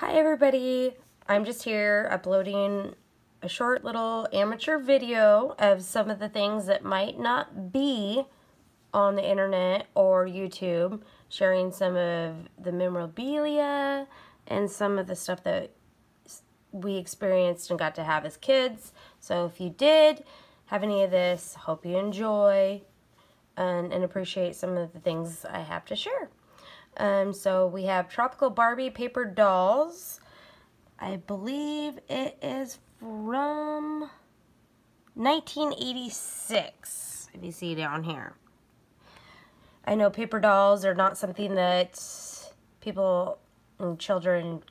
Hi everybody, I'm just here uploading a short little amateur video of some of the things that might not be on the internet or YouTube, sharing some of the memorabilia and some of the stuff that we experienced and got to have as kids. So if you did have any of this, hope you enjoy and, and appreciate some of the things I have to share. Um, so we have Tropical Barbie Paper Dolls. I believe it is from 1986, if you see down here. I know paper dolls are not something that people and children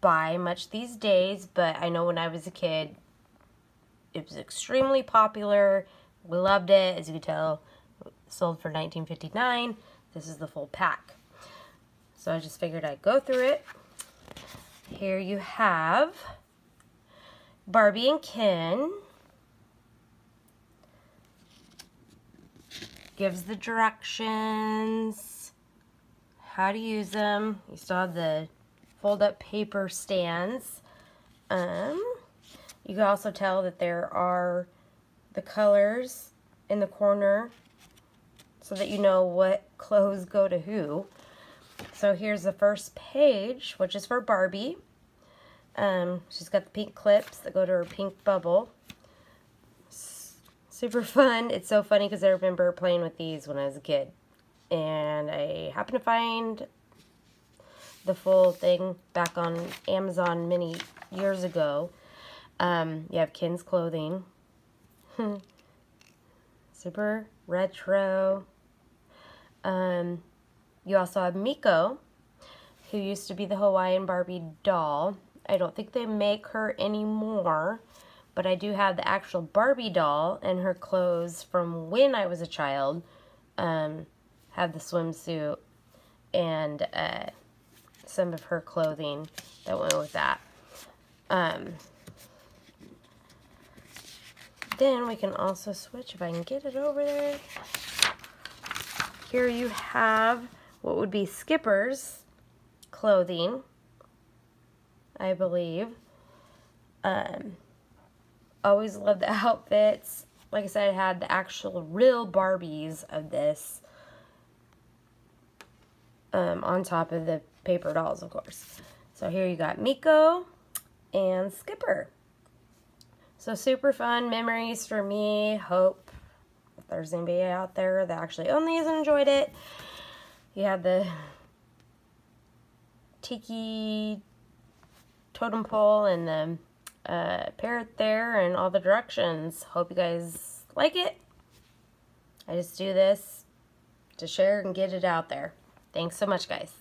buy much these days, but I know when I was a kid, it was extremely popular. We loved it, as you can tell, sold for 1959. This is the full pack. So I just figured I'd go through it. Here you have Barbie and Ken. Gives the directions, how to use them. You still have the fold up paper stands. Um, you can also tell that there are the colors in the corner so that you know what clothes go to who. So here's the first page, which is for Barbie. Um, she's got the pink clips that go to her pink bubble. S super fun. It's so funny because I remember playing with these when I was a kid. And I happened to find the full thing back on Amazon many years ago. Um, you have Ken's clothing. super retro. Um, you also have Miko, who used to be the Hawaiian Barbie doll. I don't think they make her anymore, but I do have the actual Barbie doll and her clothes from when I was a child. Um, have the swimsuit and uh, some of her clothing that went with that. Um, then we can also switch, if I can get it over there. Here you have what would be Skipper's clothing, I believe. Um, always loved the outfits. Like I said, I had the actual real Barbies of this um, on top of the paper dolls, of course. So here you got Miko and Skipper. So super fun memories for me. Hope if there's anybody out there that actually owned these and enjoyed it. You have the tiki totem pole and the uh, parrot there and all the directions. Hope you guys like it. I just do this to share and get it out there. Thanks so much, guys.